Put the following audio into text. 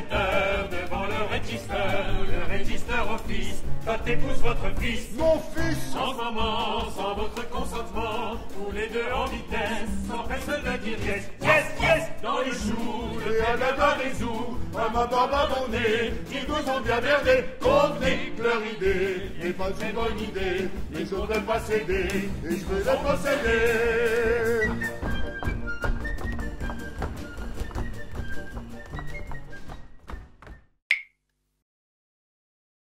devant le register, le register office, votre épouse, votre fils. Mon fils. Sans ce sans votre consentement, tous les deux en vitesse, sans personne ne dire yes, yes, yes, dans le chou, le Canada résout, à ma barbe abandonnée, ils vous ont bien merdé, convenez que leur idée n'est pas une bonne idée, mais je ne pas céder, et je veux les posséder.